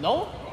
No?